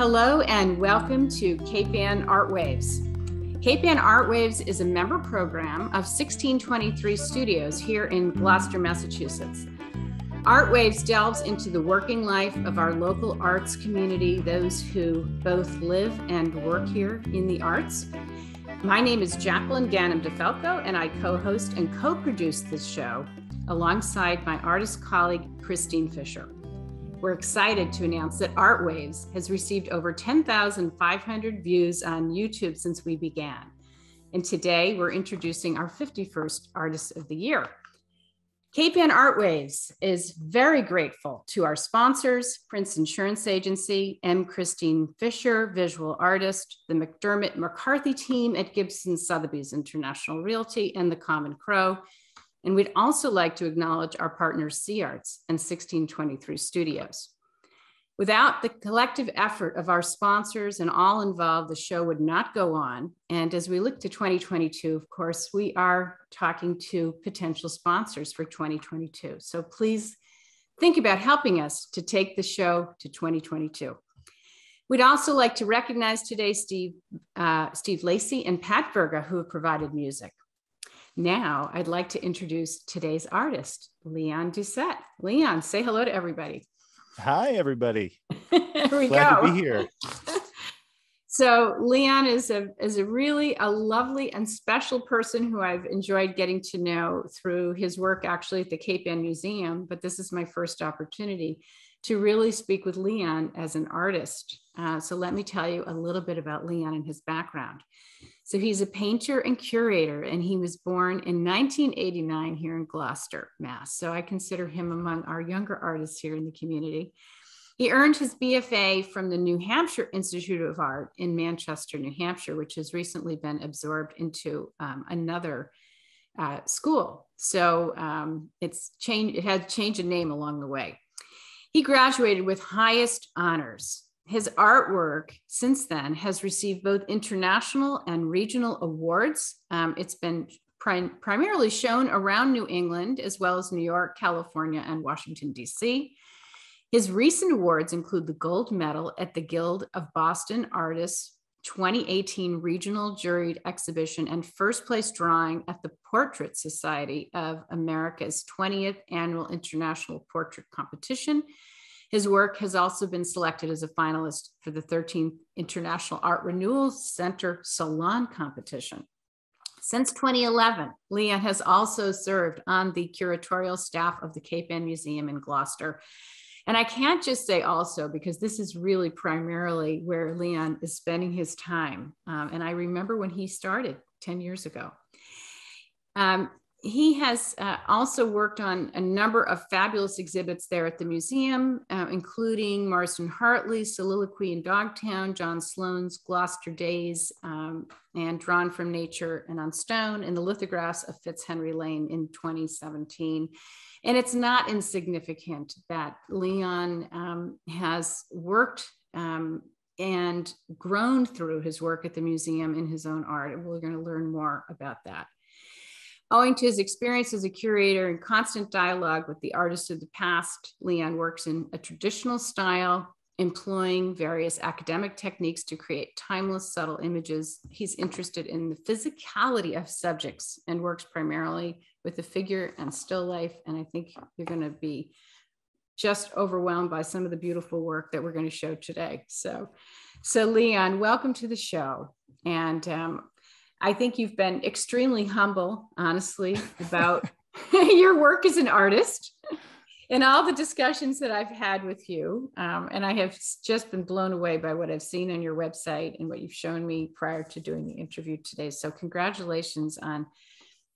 Hello and welcome to Cape Ann Art Waves. Cape Ann Art Waves is a member program of 1623 Studios here in Gloucester, Massachusetts. Art Waves delves into the working life of our local arts community, those who both live and work here in the arts. My name is Jacqueline Ganem DeFalco, and I co host and co produce this show alongside my artist colleague, Christine Fisher. We're excited to announce that Art Waves has received over 10,500 views on YouTube since we began. And today we're introducing our 51st Artist of the Year. Ann Art Waves is very grateful to our sponsors, Prince Insurance Agency, M. Christine Fisher, visual artist, the McDermott McCarthy team at Gibson Sotheby's International Realty, and the Common Crow, and we'd also like to acknowledge our partners, SeArts and 1623 Studios. Without the collective effort of our sponsors and all involved, the show would not go on. And as we look to 2022, of course, we are talking to potential sponsors for 2022. So please think about helping us to take the show to 2022. We'd also like to recognize today Steve, uh, Steve Lacey and Pat Verga, who have provided music. Now, I'd like to introduce today's artist, Leon Doucette. Leon, say hello to everybody. Hi, everybody. Here we Glad go. to be here. So Leon is a is a really a lovely and special person who I've enjoyed getting to know through his work actually at the Cape Ann Museum. But this is my first opportunity to really speak with Leon as an artist. Uh, so let me tell you a little bit about Leon and his background. So he's a painter and curator, and he was born in 1989 here in Gloucester, Mass. So I consider him among our younger artists here in the community. He earned his BFA from the New Hampshire Institute of Art in Manchester, New Hampshire, which has recently been absorbed into um, another uh, school. So um, it's changed, it had changed a name along the way. He graduated with highest honors his artwork since then has received both international and regional awards. Um, it's been prim primarily shown around New England, as well as New York, California, and Washington, D.C. His recent awards include the gold medal at the Guild of Boston Artists 2018 Regional Juried Exhibition and first place drawing at the Portrait Society of America's 20th Annual International Portrait Competition his work has also been selected as a finalist for the 13th International Art Renewal Center Salon Competition. Since 2011, Leon has also served on the curatorial staff of the Cape Ann Museum in Gloucester. And I can't just say also because this is really primarily where Leon is spending his time. Um, and I remember when he started 10 years ago. Um, he has uh, also worked on a number of fabulous exhibits there at the museum, uh, including Marsden Hartley's Soliloquy in Dogtown, John Sloan's Gloucester Days, um, and Drawn from Nature and on Stone, and the lithographs of Fitz Henry Lane in 2017. And it's not insignificant that Leon um, has worked um, and grown through his work at the museum in his own art. And we're going to learn more about that. Owing to his experience as a curator and constant dialogue with the artists of the past, Leon works in a traditional style, employing various academic techniques to create timeless, subtle images. He's interested in the physicality of subjects and works primarily with the figure and still life. And I think you're going to be just overwhelmed by some of the beautiful work that we're going to show today. So, so Leon, welcome to the show. And um, I think you've been extremely humble, honestly, about your work as an artist and all the discussions that I've had with you. Um, and I have just been blown away by what I've seen on your website and what you've shown me prior to doing the interview today. So, congratulations on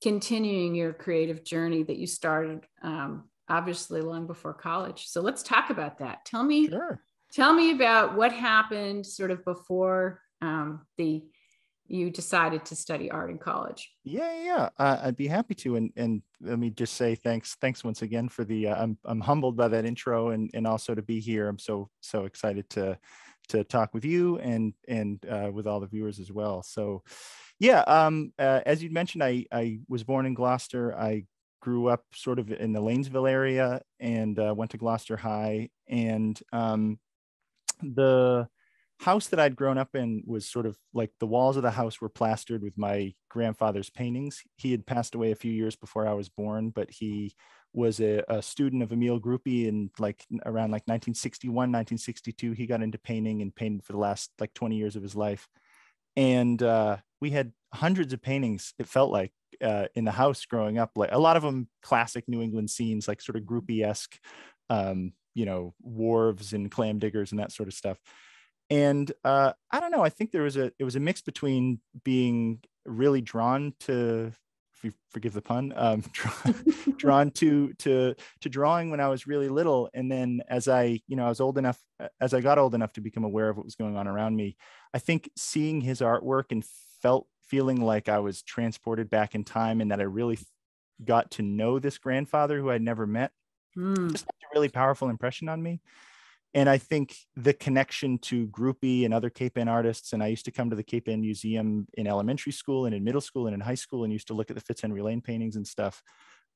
continuing your creative journey that you started um, obviously long before college. So, let's talk about that. Tell me, sure. tell me about what happened sort of before um, the you decided to study art in college. Yeah, yeah, uh, I'd be happy to. And and let me just say thanks, thanks once again for the. Uh, I'm I'm humbled by that intro and and also to be here. I'm so so excited to to talk with you and and uh, with all the viewers as well. So, yeah, um, uh, as you mentioned, I I was born in Gloucester. I grew up sort of in the Lanesville area and uh, went to Gloucester High and um, the house that I'd grown up in was sort of like the walls of the house were plastered with my grandfather's paintings. He had passed away a few years before I was born, but he was a, a student of Emile Gruppe in like around like 1961, 1962. He got into painting and painted for the last like 20 years of his life. And uh, we had hundreds of paintings, it felt like, uh, in the house growing up. Like a lot of them classic New England scenes, like sort of Gruppe esque, um, you know, wharves and clam diggers and that sort of stuff and uh, I don't know. I think there was a it was a mix between being really drawn to, if you forgive the pun, um, drawn to to to drawing when I was really little, and then as I you know I was old enough as I got old enough to become aware of what was going on around me, I think seeing his artwork and felt feeling like I was transported back in time, and that I really got to know this grandfather who I'd never met, mm. just a really powerful impression on me and I think the connection to Gruppe and other Cape Ann artists, and I used to come to the Cape Ann Museum in elementary school and in middle school and in high school, and used to look at the Fitz Henry Lane paintings and stuff.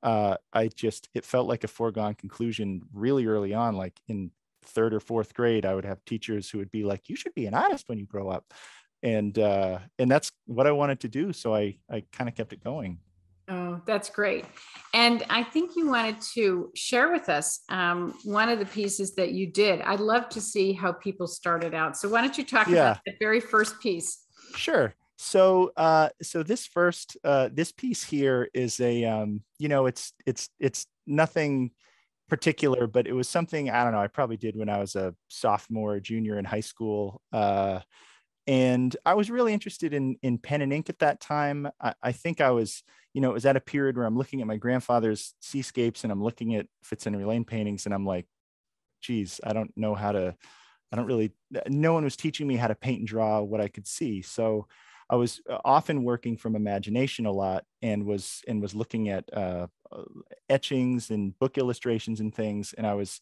Uh, I just it felt like a foregone conclusion really early on, like in third or fourth grade. I would have teachers who would be like, "You should be an artist when you grow up," and uh, and that's what I wanted to do. So I I kind of kept it going. Oh, that's great. And I think you wanted to share with us um, one of the pieces that you did. I'd love to see how people started out. So why don't you talk yeah. about the very first piece? Sure. So, uh, so this first, uh, this piece here is a, um, you know, it's, it's, it's nothing particular, but it was something, I don't know, I probably did when I was a sophomore, junior in high school. Uh, and I was really interested in, in pen and ink at that time. I, I think I was, you know, it was at a period where I'm looking at my grandfather's seascapes and I'm looking at Fitz Henry Lane paintings and I'm like, geez, I don't know how to, I don't really, no one was teaching me how to paint and draw what I could see. So I was uh, often working from imagination a lot and was, and was looking at uh, uh, etchings and book illustrations and things. And I was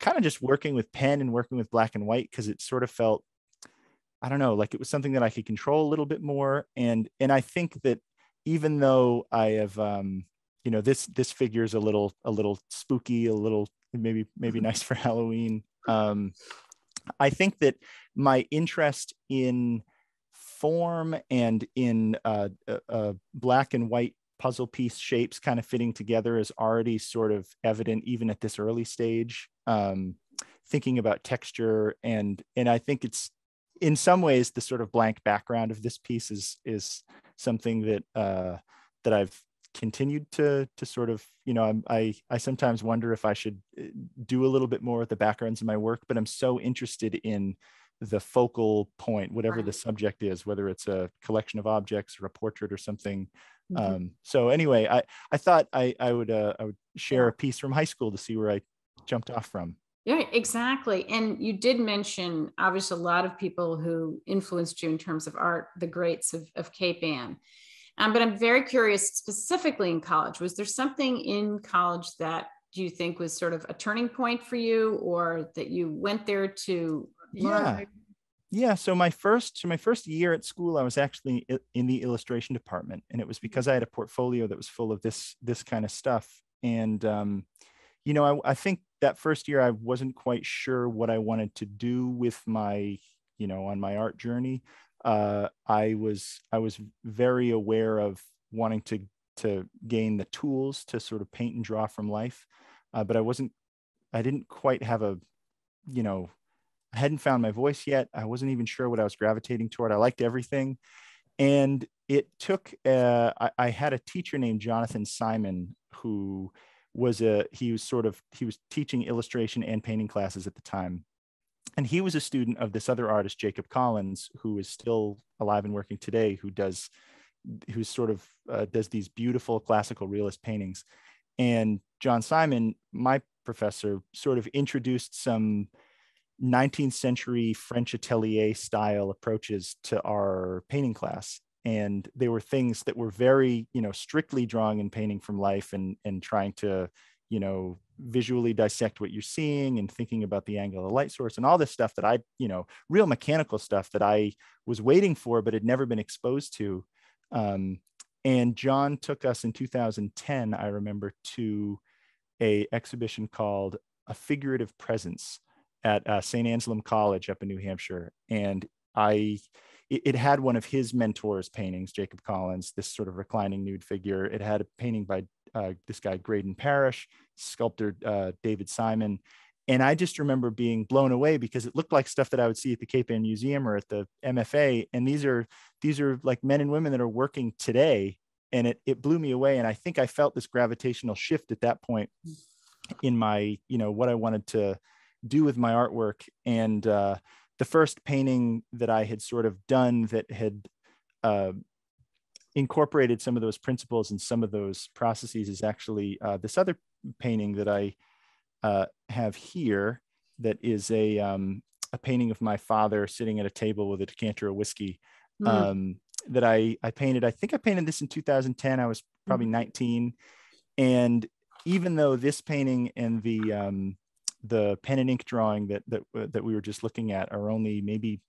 kind of just working with pen and working with black and white because it sort of felt, I don't know, like it was something that I could control a little bit more. And, and I think that even though I have, um, you know, this this figure is a little a little spooky, a little maybe maybe nice for Halloween. Um, I think that my interest in form and in uh, uh, uh, black and white puzzle piece shapes kind of fitting together is already sort of evident even at this early stage. Um, thinking about texture and and I think it's in some ways the sort of blank background of this piece is is something that uh, that I've continued to to sort of you know I I sometimes wonder if I should uh, do a little bit more with the backgrounds in my work, but I'm so interested in the focal point, whatever the subject is, whether it's a collection of objects or a portrait or something. Mm-hmm. Um, so anyway, I I thought I I would uh, I would share a piece from high school to see where I jumped off from. Yeah, exactly. And you did mention obviously a lot of people who influenced you in terms of art, the greats of, of Cape Ann. Um, but I'm very curious, specifically in college, was there something in college that do you think was sort of a turning point for you or that you went there to learn? Yeah. Yeah, so my first so my first year at school, I was actually in the illustration department, and it was because I had a portfolio that was full of this this kind of stuff. And um, you know, I, I think that first year I wasn't quite sure what I wanted to do with my, you know, on my art journey. Uh, I was I was very aware of wanting to to gain the tools to sort of paint and draw from life, uh, but I wasn't. I didn't quite have a, you know, I hadn't found my voice yet. I wasn't even sure what I was gravitating toward. I liked everything, and it took. Uh, I, I had a teacher named Jonathan Simon who was a he was sort of he was teaching illustration and painting classes at the time. And he was a student of this other artist jacob collins who is still alive and working today who does who sort of uh, does these beautiful classical realist paintings. And john simon my professor sort of introduced some 19th century french atelier style approaches to our painting class and they were things that were very you know strictly drawing and painting from life and and trying to you know visually dissect what you're seeing and thinking about the angle of the light source and all this stuff that i you know real mechanical stuff that i was waiting for but had never been exposed to um, and john took us in 2010 i remember to a exhibition called a figurative presence at uh, St. Anselm College up in New Hampshire, and I it, it, had one of his mentors' paintings, Jacob Collins, this sort of reclining nude figure. It had a painting by uh, this guy Graydon Parrish, sculptor uh, David Simon, and I just remember being blown away because it looked like stuff that I would see at the Cape Ann Museum or at the MFA. And these are these are like men and women that are working today, and it it blew me away. And I think I felt this gravitational shift at that point in my you know what I wanted to do with my artwork. And uh, the first painting that I had sort of done that had uh, incorporated some of those principles and some of those processes is actually uh, this other painting that I uh, have here that is a, um, a painting of my father sitting at a table with a decanter of whiskey mm. um, that I, I painted. I think I painted this in 2010. I was probably mm. 19. And even though this painting and the, um, the pen and ink drawing that, that, that we were just looking at are only maybe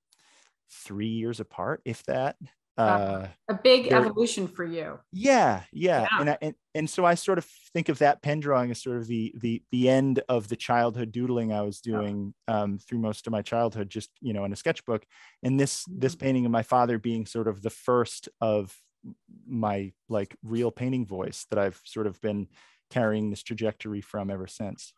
three years apart, if that, uh, a big evolution for you. Yeah, yeah, yeah. And, I, and and so I sort of think of that pen drawing as sort of the the the end of the childhood doodling I was doing yeah. um, through most of my childhood, just you know, in a sketchbook. And this mm-hmm. this painting of my father being sort of the first of my like real painting voice that I've sort of been carrying this trajectory from ever since.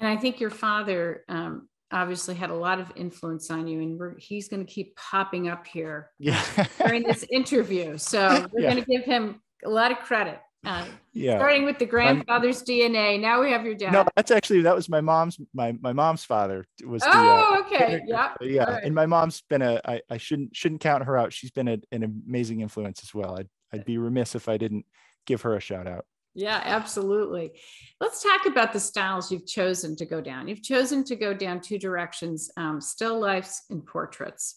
And I think your father um, obviously had a lot of influence on you and he's going to keep popping up here yeah. during this interview. So we're yeah. going to give him a lot of credit uh, yeah. starting with the grandfather's I'm, dna now we have your dad. No that's actually that was my mom's my my mom's father was oh the, uh, okay yeah yeah right. and my mom's been a I, I shouldn't shouldn't count her out. She's been a, an amazing influence as well. I'd, I'd be remiss if i didn't give her a shout out yeah, absolutely. Let's talk about the styles you've chosen to go down. You've chosen to go down two directions um, still lifes and portraits.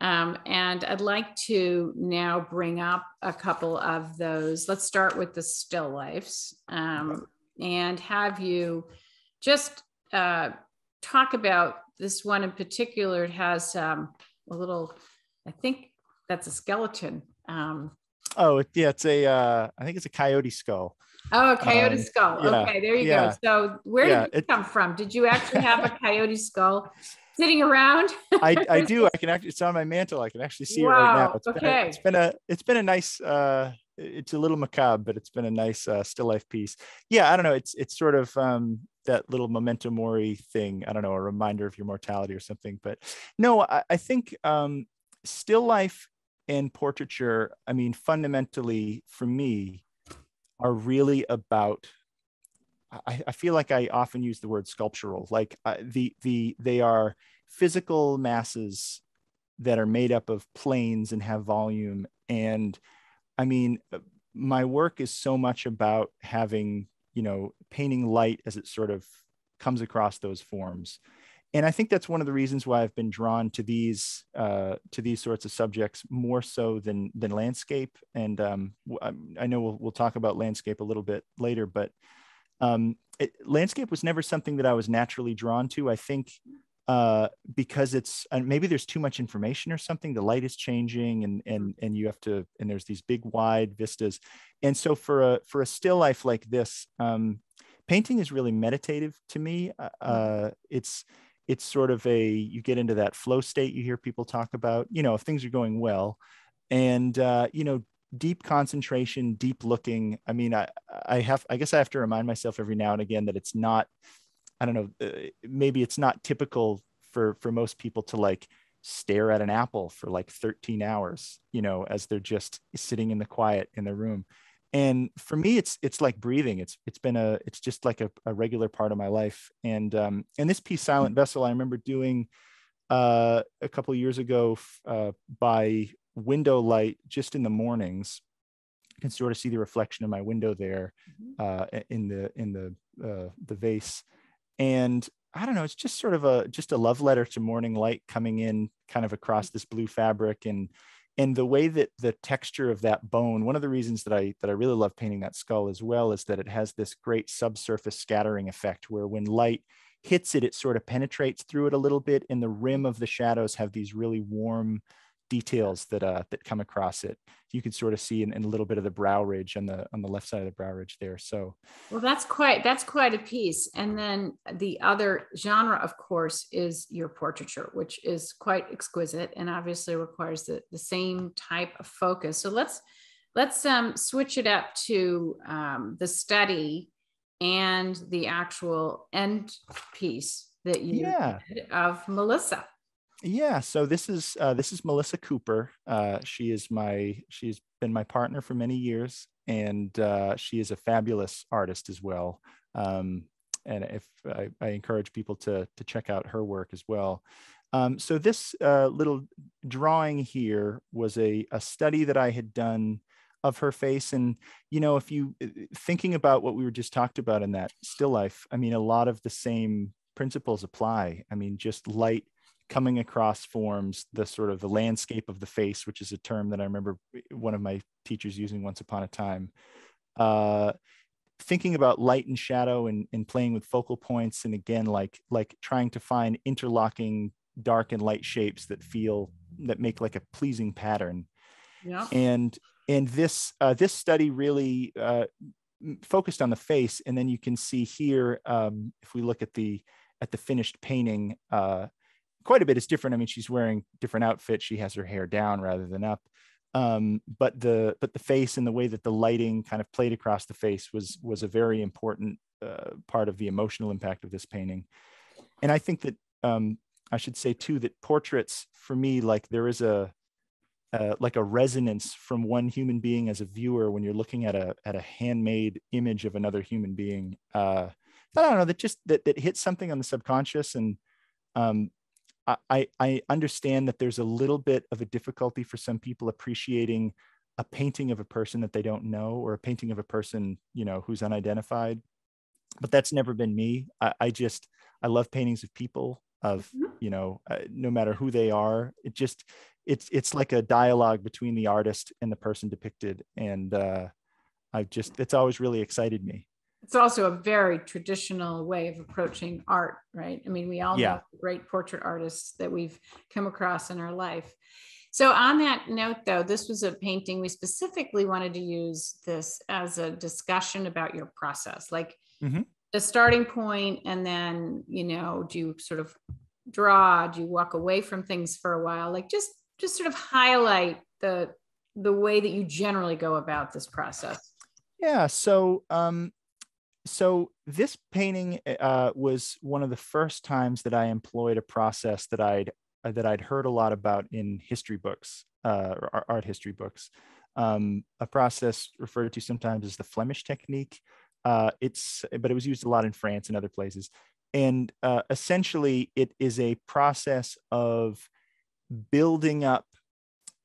Um, and I'd like to now bring up a couple of those. Let's start with the still lifes um, and have you just uh, talk about this one in particular. It has um, a little, I think that's a skeleton. Um, oh, yeah, it's a. Uh, I think it's a coyote skull. Oh, coyote um, skull. Yeah, okay, there you yeah. go. So where yeah, did it come from? Did you actually have a coyote skull sitting around? I, I do. I can actually it's on my mantle. I can actually see wow. it right now. It's okay. Been a, it's been a it's been a nice uh it's a little macabre, but it's been a nice uh, still life piece. Yeah, I don't know. It's it's sort of um that little memento mori thing. I don't know, a reminder of your mortality or something. But no, I, I think um still life and portraiture, I mean, fundamentally for me, are really about I, I, feel like I often use the word sculptural. Like uh, the the they are physical masses that are made up of planes and have volume. And I mean, uh, my work is so much about having you know painting light as it sort of comes across those forms and I think that's one of the reasons why I've been drawn to these uh, to these sorts of subjects more so than than landscape. And um, I know we'll, we'll talk about landscape a little bit later, but um, it, landscape was never something that I was naturally drawn to. I think uh, because it's and maybe there's too much information or something. The light is changing, and and and you have to and there's these big wide vistas. And so for a for a still life like this. Um, painting is really meditative to me. Uh, uh it's it's sort of a you get into that flow state you hear people talk about you know if things are going well. And uh, you know deep concentration deep looking i mean i i have i guess i have to remind myself every now and again that it's not i don't know uh, maybe it's not typical for for most people to like stare at an apple for like 13 hours you know as they're just sitting in the quiet in the room and for me it's it's like breathing it's it's been a it's just like a, a regular part of my life and um and this piece silent vessel i remember doing uh a couple years ago uh by window light just in the mornings. You can sort of see the reflection of my window there mm-hmm. uh in the in the uh the vase and I don't know, it's just sort of a just a love letter to morning light coming in kind of across this blue fabric and and the way that the texture of that bone one of the reasons that i that i really love painting that skull as well is that it has this great subsurface scattering effect where when light hits it it sort of penetrates through it a little bit and the rim of the shadows have these really warm details that uh, that come across it. You can sort of see in, in, a little bit of the brow ridge on the on the left side of the brow ridge there. So, well, that's quite that's quite a piece. And then the other genre, of course, is your portraiture, which is quite exquisite and obviously requires the the same type of focus. So let's let's um, switch it up to um, the study and the actual end piece that you yeah. of Melissa. Yeah, so this is uh, this is Melissa Cooper. Uh, she is my she's been my partner for many years, and uh, she is a fabulous artist as well. Um, and if I, I, encourage people to to check out her work as well. Um, so this uh, little drawing here was a a study that I had done of her face and you know if you uh, thinking about what we were just talked about in that still life i mean a lot of the same principles apply i mean just light coming across forms the sort of the landscape of the face which is a term that i remember one of my teachers using once upon a time. Uh, thinking about light and shadow and, and playing with focal points and again like like trying to find interlocking dark and light shapes that feel that make like a pleasing pattern. Yeah. and and this uh, this study really uh, focused on the face. And then you can see here um, if we look at the at the finished painting uh, quite a bit is different. I mean she's wearing different outfits. She has her hair down rather than up. Um, but the but the face and the way that the lighting kind of played across the face was was a very important uh, part of the emotional impact of this painting. And i think that um, i should say too that portraits for me like there is a uh, like a resonance from one human being as a viewer when you're looking at a at a handmade image of another human being. Uh, I don't know that just that that hits something on the subconscious, and um, I I understand that there's a little bit of a difficulty for some people appreciating a painting of a person that they don't know or a painting of a person you know who's unidentified. But that's never been me. I, I just I love paintings of people of mm-hmm. you know uh, no matter who they are it just it's it's like a dialogue between the artist and the person depicted and uh i've just it's always really excited me it's also a very traditional way of approaching art right? I mean we all yeah. know great portrait artists that we've come across in our life. So on that note though this was a painting we specifically wanted to use this as a discussion about your process like mm-hmm. the starting point and then you know do you sort of draw? Do you walk away from things for a while? Like just just sort of highlight the the way that you generally go about this process. Yeah so um so this painting uh, was one of the first times that i employed a process that i'd uh, that i'd heard a lot about in history books uh, or art history books. Um, a process referred to sometimes as the flemish technique. Uh, it's but it was used a lot in france and other places. And uh, essentially it is a process of building up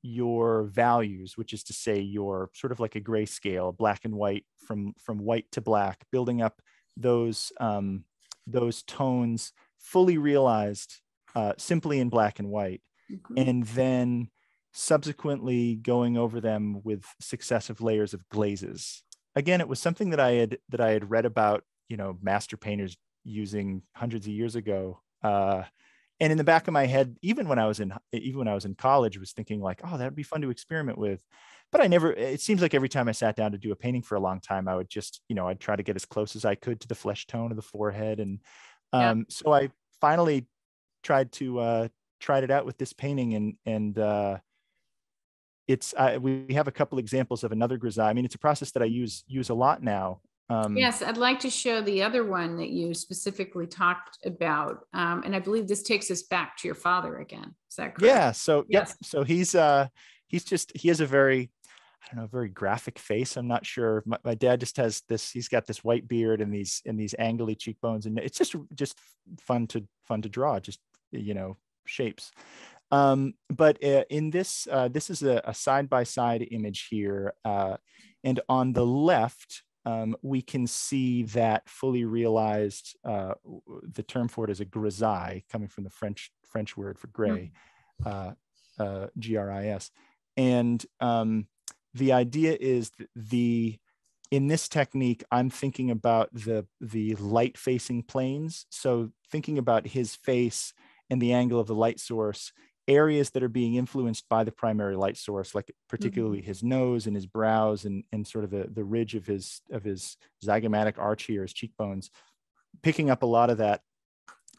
your values, which is to say your sort of like a grayscale, black and white from from white to black, building up those um, those tones fully realized uh, simply in black and white, mm-hmm. and then subsequently going over them with successive layers of glazes. Again, it was something that I had that I had read about, you know, master painters using hundreds of years ago. Uh, and in the back of my head even when i was in even when i was in college was thinking like oh that would be fun to experiment with but i never it seems like every time i sat down to do a painting for a long time i would just you know i'd try to get as close as i could to the flesh tone of the forehead and um, yeah. so i finally tried to uh tried it out with this painting and and uh it's I, we have a couple examples of another grisaille. I mean, it's a process that I use use a lot now. Um, yes, I'd like to show the other one that you specifically talked about, um, and I believe this takes us back to your father again. Is that correct? Yeah. So yes. Yep, so he's uh he's just he has a very I don't know very graphic face. I'm not sure. My, my dad just has this. He's got this white beard and these and these angly cheekbones, and it's just just fun to fun to draw. Just you know shapes. Um, but uh, in this, uh, this is a side by side image here, uh, and on the left um, we can see that fully realized, uh, the term for it is a grisaille, coming from the French French word for gray, uh, uh, G-R-I-S. And um, the idea is the, in this technique, I'm thinking about the, the light facing planes. So thinking about his face and the angle of the light source areas that are being influenced by the primary light source, like particularly Mm-hmm. his nose and his brows and, and sort of the, the ridge of his of his zygomatic arch here, his cheekbones, picking up a lot of that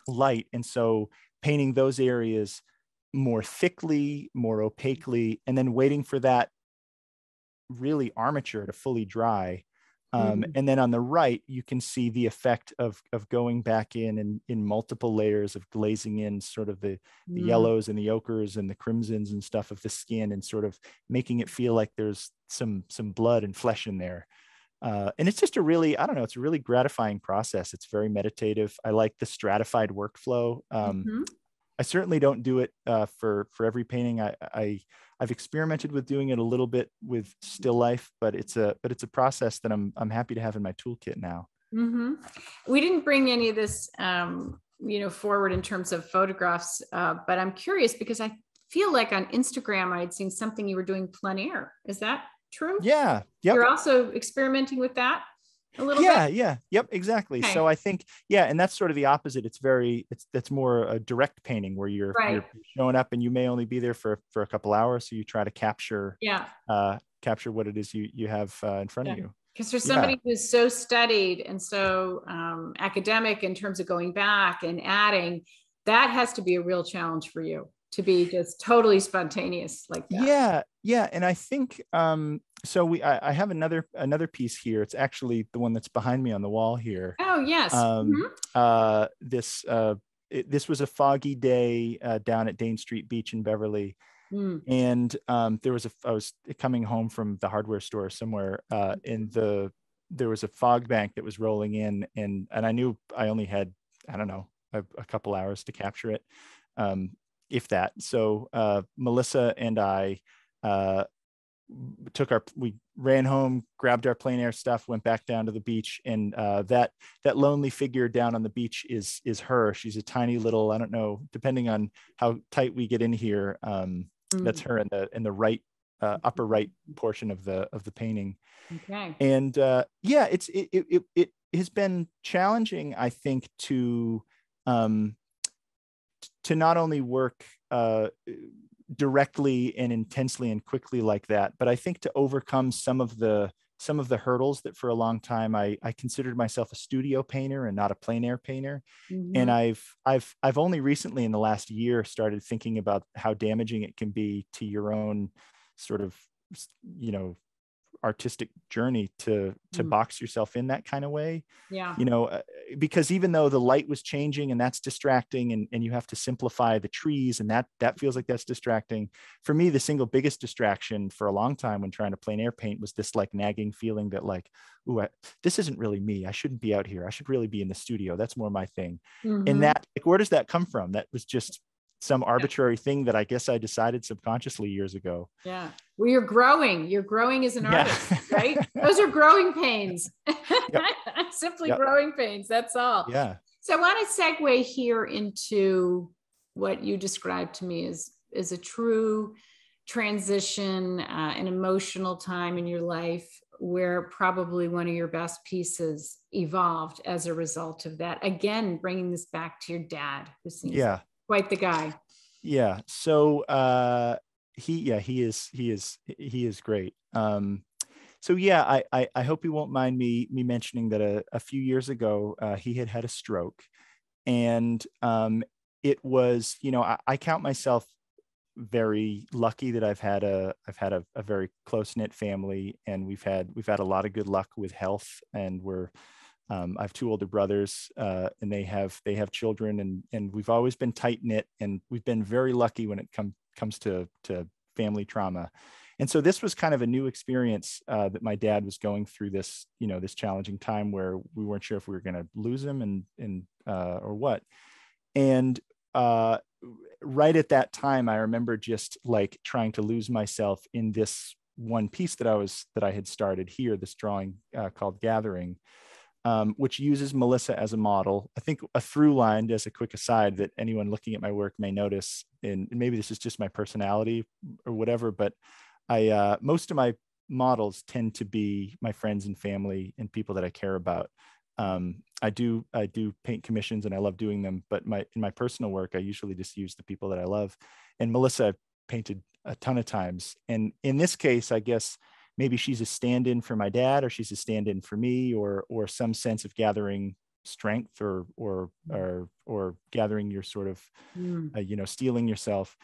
light. And so painting those areas more thickly, more opaquely, and then waiting for that really armature to fully dry. Um, Mhm. And then on the right, you can see the effect of, of going back in and in multiple layers of glazing in sort of the, the Mm. yellows and the ochres and the crimsons and stuff of the skin and sort of making it feel like there's some some blood and flesh in there. Uh, and it's just a really, I don't know, it's a really gratifying process. It's very meditative. I like the stratified workflow. Um, Mhm. I certainly don't do it uh, for for every painting. I, I I've experimented with doing it a little bit with still life, but it's a but it's a process that I'm I'm happy to have in my toolkit now. hmm We didn't bring any of this, um, you know, forward in terms of photographs, uh, but I'm curious because I feel like on Instagram I had seen something you were doing plein air. Is that true? Yeah. Yep. You're also experimenting with that a little yeah bit. yeah yep exactly Okay. so i think yeah and that's sort of the opposite it's very it's that's more a direct painting where you're, Right. you're showing up and you may only be there for for a couple hours so you try to capture Yeah, uh capture what it is you you have uh, in front of you because there's Yeah. somebody who's so studied and so um, academic in terms of going back and adding. That has to be a real challenge for you to be just totally spontaneous like that. yeah yeah and i think um so we I, I have another another piece here it's actually the one that's behind me on the wall here Oh yes. um Mhm. uh this uh it, this was a foggy day uh, down at Dane Street Beach in Beverly, Mm. and um, there was a I was coming home from the hardware store somewhere, uh, and the there was a fog bank that was rolling in, and and I knew I only had I don't know a, a couple hours to capture it, um, if that. So uh, Melissa and I uh, took our we ran home, grabbed our plein air stuff, went back down to the beach, and uh, that that lonely figure down on the beach is is her. She's a tiny little I don't know, depending on how tight we get in here. Um, that's Mm. her in the in the right uh, upper right portion of the of the painting Okay. and uh, yeah it's it, it it it has been challenging i think to um to not only work uh directly and intensely and quickly like that but i think to overcome some of the some of the hurdles that for a long time i i considered myself a studio painter and not a plein air painter Mhm. and i've i've i've only recently in the last year started thinking about how damaging it can be to your own sort of you know artistic journey to to Mm. box yourself in that kind of way yeah. you know uh, because even though the light was changing and that's distracting and, and you have to simplify the trees and that that feels like that's distracting for me the single biggest distraction for a long time when trying to plein air paint was this like nagging feeling that like ooh I, this isn't really me i shouldn't be out here i should really be in the studio that's more my thing Mhm. and that like where does that come from that was just some arbitrary thing that i guess i decided subconsciously years ago Yeah. Well, you're growing. You're growing as an Yeah. artist, right? Those are growing pains. Simply Yep. growing pains. That's all. yeah So I want to segue here into what you described to me as, is a true transition, uh, an emotional time in your life where probably one of your best pieces evolved as a result of that. Again, bringing this back to your dad, who seems yeah quite the guy. yeah. So uh he yeah he is he is he is great. Um so yeah i i, I hope you won't mind me me mentioning that a, a few years ago uh, he had had a stroke. And um it was you know i, I count myself very lucky that i've had a i've had a, a very close knit family and we've had we've had a lot of good luck with health and we're um, I have two older brothers, uh, and they have they have children, and and we've always been tight knit, and we've been very lucky when it comes comes to to family trauma. And so this was kind of a new experience uh, that my dad was going through this you know this challenging time where we weren't sure if we were going to lose him and and uh, or what. And uh, right at that time, I remember just like trying to lose myself in this one piece that I was that I had started here, this drawing uh, called Gathering um, which uses Melissa as a model. I think a through line, as a quick aside, that anyone looking at my work may notice, and maybe this is just my personality or whatever, but I uh, most of my models tend to be my friends and family and people that I care about. um, I do I do paint commissions and I love doing them. But my in my personal work, I usually just use the people that I love. And Melissa I've painted a ton of times. And in this case, I guess maybe she's a stand-in for my dad, or she's a stand-in for me, or or some sense of gathering strength, or or mm. or or gathering your sort of mm. uh, you know steeling yourself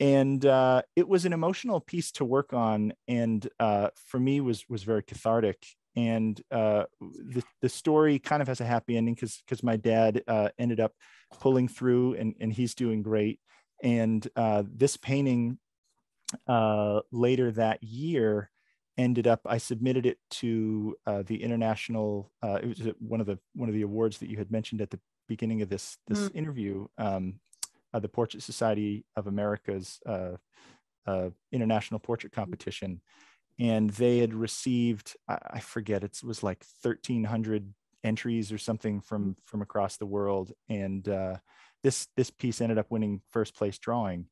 and uh, it was an emotional piece to work on and uh, for me was was very cathartic and uh, the, the story kind of has a happy ending because because my dad uh, ended up pulling through and, and he's doing great and uh, this painting uh, later that year ended up i submitted it to the international it was one of the one of the awards that you had mentioned at the beginning of this this mm. interview um, uh, the Portrait Society of America's uh, uh, international portrait competition, and they had received I, I forget it was like 1,300 entries or something from from across the world, and uh, this this piece ended up winning first place drawing.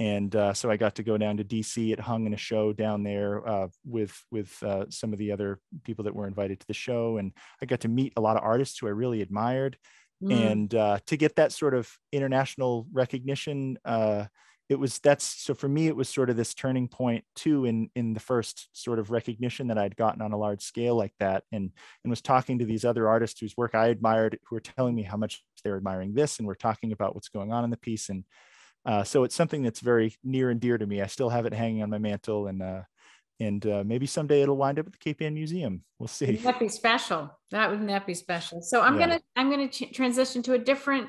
And uh, so I got to go down to DC. It hung in a show down there uh, with with some of the other people that were invited to the show, and I got to meet a lot of artists who I really admired mm. and uh, to get that sort of international recognition uh, it was that's so for me it was sort of this turning point too in in the first sort of recognition that i'd gotten on a large scale like that and and was talking to these other artists whose work i admired who were telling me how much they're admiring this and we're talking about what's going on in the piece and uh, so it's something that's very near and dear to me i still have it hanging on my mantle and uh, and uh, maybe someday it'll wind up at the Cape Ann Museum. We'll see. Wouldn't that be special? That would not that be special. So I'm yeah. gonna I'm gonna ch- transition to a different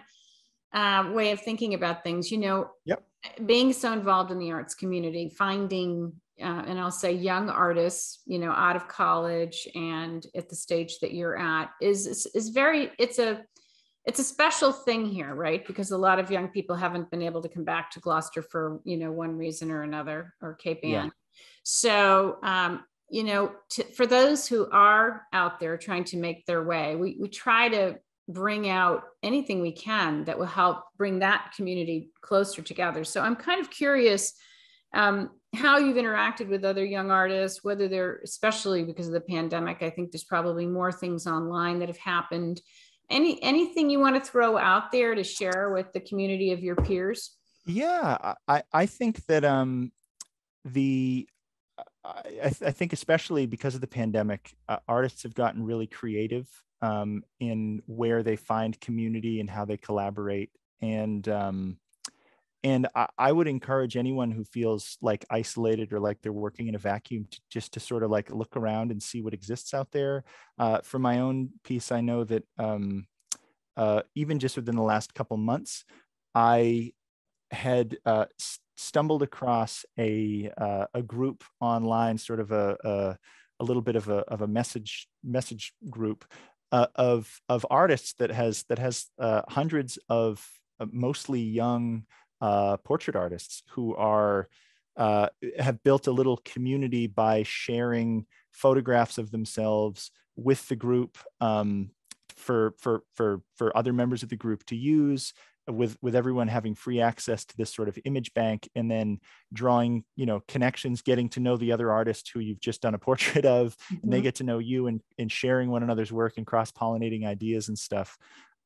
uh, way of thinking about things. You know, yep. being so involved in the arts community, finding uh, and I'll say young artists, you know, out of college and at the stage that you're at is is, is very. It's a it's a special thing here, right? Because a lot of young people haven't been able to come back to Gloucester for you know one reason or another, or Cape Ann. Yeah so, um, you know, to, for those who are out there trying to make their way, we, we try to bring out anything we can that will help bring that community closer together. So I'm kind of curious um, how you've interacted with other young artists, whether they're, especially because of the pandemic, I think there's probably more things online that have happened. Any anything you want to throw out there to share with the community of your peers? Yeah, I, I think that um, the I, I, think especially because of the pandemic, uh, artists have gotten really creative um, in where they find community and how they collaborate. And um, and I, I, would encourage anyone who feels like isolated or like they're working in a vacuum to, just to sort of like look around and see what exists out there. Uh, for my own piece, I know that um, uh, even just within the last couple months, I had uh, stumbled across a uh, a group online, sort of a, a, a little bit of a of a message message group uh, of of artists that has that has uh, hundreds of mostly young uh, portrait artists who are uh, have built a little community by sharing photographs of themselves with the group um, for for for for other members of the group to use with with everyone having free access to this sort of image bank and then drawing you know connections getting to know the other artist who you've just done a portrait of mm-hmm. and they mm-hmm. get to know you and, and sharing one another's work and cross-pollinating ideas and stuff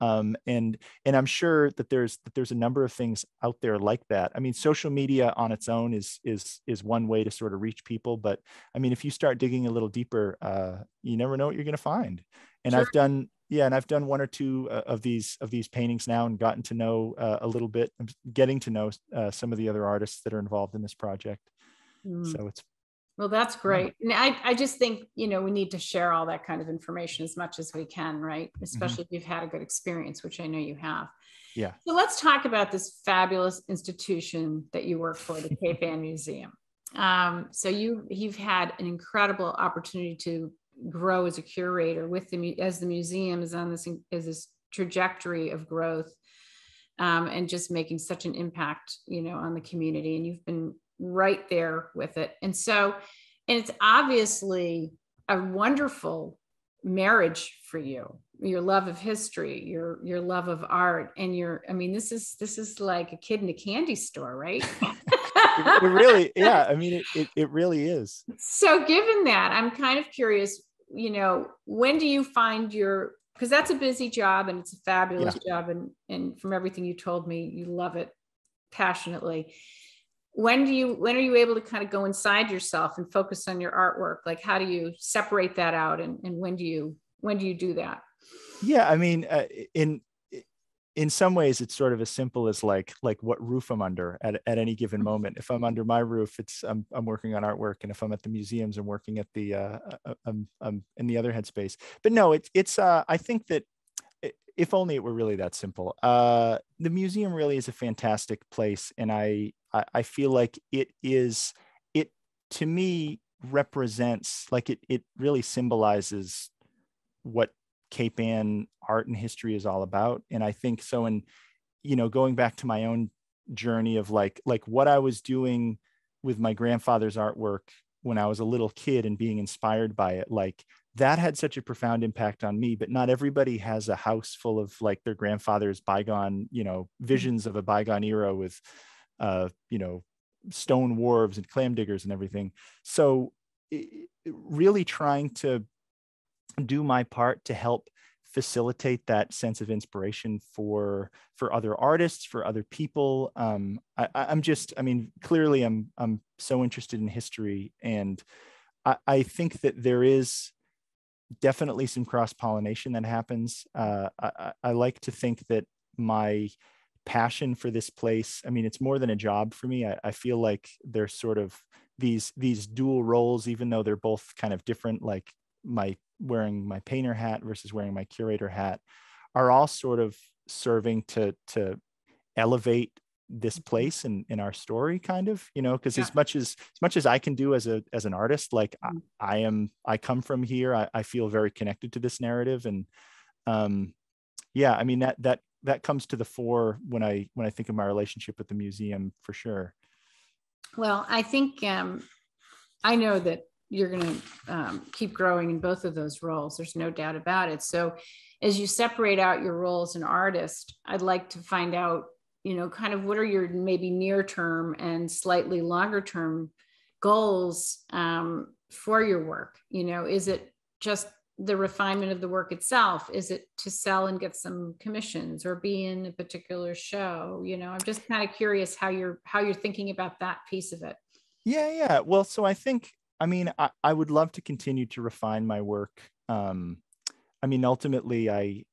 um, and and i'm sure that there's that there's a number of things out there like that i mean social media on its own is is is one way to sort of reach people but i mean if you start digging a little deeper uh, you never know what you're going to find and sure. i've done yeah and i've done one or two uh, of these of these paintings now and gotten to know uh, a little bit getting to know uh, some of the other artists that are involved in this project mm. so it's well that's great. And I, I just think you know we need to share all that kind of information as much as we can right? Mm-hmm. especially mm-hmm. if you've had a good experience which i know you have. Yeah. So let's talk about this fabulous institution that you work for the cape ann museum. Um, so you you've had an incredible opportunity to grow as a curator with the as the museum is on this is this trajectory of growth um, and just making such an impact you know on the community. And you've been right there with it. And so and it's obviously a wonderful marriage for you your love of history your your love of art and your i mean this is this is like a kid in a candy store right? It, really yeah i mean it, it, it really is. So given that i'm kind of curious you know when do you find your because that's a busy job and it's a fabulous yeah. job and and from everything you told me you love it passionately when do you when are you able to kind of go inside yourself and focus on your artwork? Like how do you separate that out and, and when do you when do you do that? Yeah i mean uh, in in some ways it's sort of as simple as like like what roof i'm under at, at any given mm-hmm. moment. If i'm under my roof it's i'm, I'm working on artwork and if i'm at the museums i'm working at the uh, uh, uh I'm, I'm in the other headspace. But no it's it's uh i think that if only it were really that simple uh the museum really is a fantastic place and i i, I feel like it is it to me represents like it it really symbolizes what Cape Ann art and history is all about. And I think so And you know, going back to my own journey of like, like what I was doing with my grandfather's artwork when I was a little kid and being inspired by it, like that had such a profound impact on me. But not everybody has a house full of like their grandfather's bygone, you know, visions of a bygone era with, uh, you know, stone wharves and clam diggers and everything. So it, really trying to do my part to help facilitate that sense of inspiration for for other artists for other people um, I, i'm just i mean clearly i'm i'm so interested in history and i, I think that there is definitely some cross pollination that happens. Uh, I, I like to think that my passion for this place i mean it's more than a job for me. I, I feel like there's sort of these these dual roles even though they're both kind of different like my wearing my painter hat versus wearing my curator hat are all sort of serving to to elevate this mm-hmm. place in in our story kind of you know because yeah. as much as as much as i can do as a as an artist like mm-hmm. I, I, am i come from here I, I feel very connected to this narrative and um yeah i mean that that that comes to the fore when i when i think of my relationship with the museum for sure well i think um i know that you're going to um, keep growing in both of those roles. There's no doubt about it. So, as you separate out your role as an artist, I'd like to find out, you know, kind of what are your maybe near term and slightly longer term goals um, for your work? You know, is it just the refinement of the work itself? Is it to sell and get some commissions or be in a particular show? You know, I'm just kind of curious how you're how you're thinking about that piece of it. Yeah, yeah. Well, so I think I mean, I, I would love to continue to refine my work. Um, I mean, ultimately, I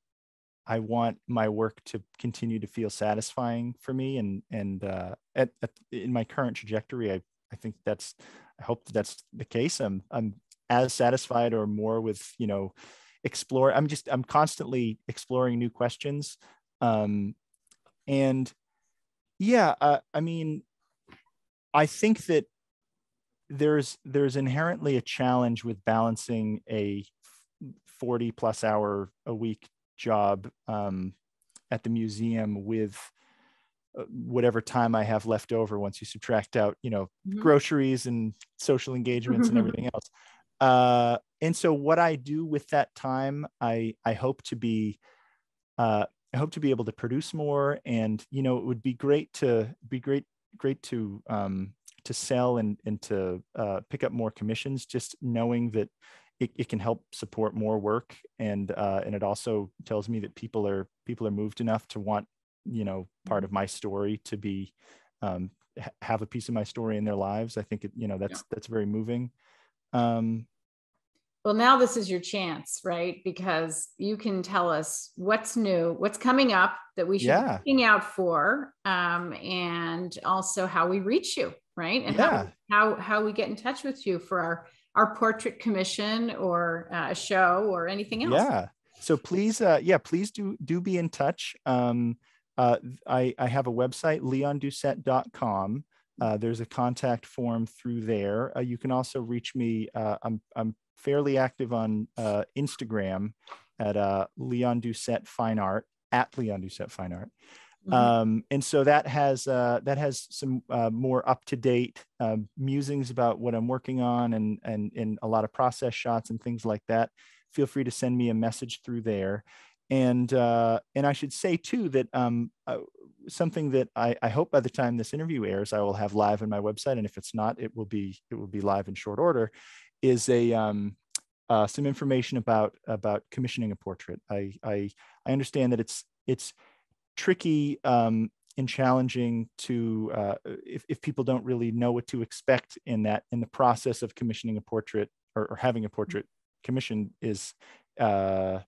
I want my work to continue to feel satisfying for me, and and uh, at, at in my current trajectory, I I think that's I hope that that's the case. I'm I'm as satisfied or more with you know explore. I'm just I'm constantly exploring new questions, um, and yeah, uh, I mean, I think that there's there's inherently a challenge with balancing a 40 plus hour a week job um, at the museum with uh, whatever time I have left over once you subtract out, you know, mm-hmm. groceries and social engagements and everything else. Uh, and so what I do with that time, I I hope to be uh, I hope to be able to produce more. And you know, it would be great to be great great to um, to sell and, and to uh, pick up more commissions, just knowing that it, it can help support more work. And, uh, and it also tells me that people are, people are moved enough to want, you know, part of my story to be, um, have a piece of my story in their lives. I think, it, you know, that's, yeah. that's very moving. Um, well, now this is your chance, right? Because you can tell us what's new, what's coming up that we should yeah. be looking out for, um, and also how we reach you right? And yeah. how, how how we get in touch with you for our our portrait commission or uh, a show or anything else. Yeah. So please, uh, yeah, please do do be in touch. Um, uh, I I have a website leondoucette.com. Uh, there's a contact form through there. Uh, you can also reach me. Uh, I'm I'm fairly active on uh, Instagram at uh, Leon Doucette Fine Art at Leon Doucette Fine Art. Mm-hmm. Um, and so that has uh, that has some uh, more up to date uh, musings about what I'm working on and and and a lot of process shots and things like that. Feel free to send me a message through there. And uh, and I should say too that um, uh, something that I, I hope by the time this interview airs, I will have live on my website. And if it's not, it will be it will be live in short order. Is a um, uh, some information about about commissioning a portrait. I I, I understand that it's it's tricky um, and challenging to uh, if, if people don't really know what to expect in that in the process of commissioning a portrait or, or having a portrait commissioned is uh,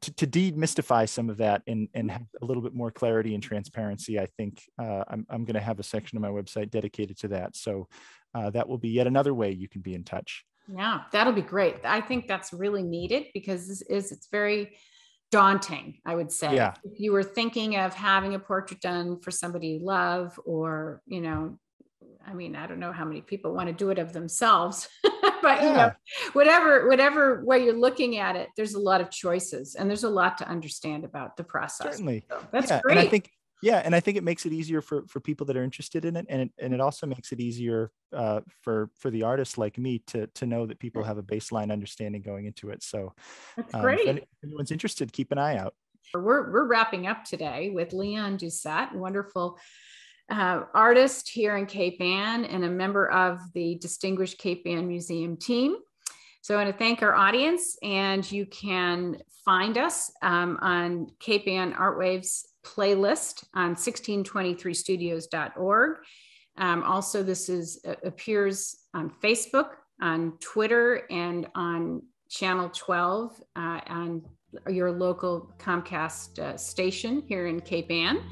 to, to demystify some of that and, and have a little bit more clarity and transparency, I think uh, I'm, I'm going to have a section of my website dedicated to that. So uh, that will be yet another way you can be in touch. Yeah, that'll be great. I think that's really needed because this is it's very daunting, I would say. Yeah. If you were thinking of having a portrait done for somebody you love, or, you know, I mean, I don't know how many people want to do it of themselves, but yeah. you know, whatever, whatever way you're looking at it, there's a lot of choices and there's a lot to understand about the process. Certainly. So that's yeah. great. And I think yeah and i think it makes it easier for for people that are interested in it and it, and it also makes it easier uh, for for the artists like me to to know that people have a baseline understanding going into it so that's um, great. if anyone's interested keep an eye out. We're we're wrapping up today with leon doucette wonderful uh, artist here in cape ann and a member of the distinguished cape ann museum team. So I want to thank our audience, and you can find us um, on Cape Ann Artwaves playlist on 1623studios.org. Um, also, this is uh, appears on Facebook, on Twitter, and on Channel 12 uh, on your local Comcast uh, station here in Cape Ann.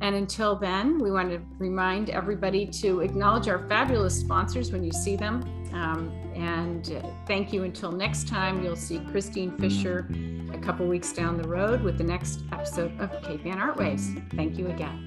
And until then, we want to remind everybody to acknowledge our fabulous sponsors when you see them. Um, and uh, thank you until next time. You'll see Christine Fisher a couple weeks down the road with the next episode of Cape Ann Art Waves. Thank you again.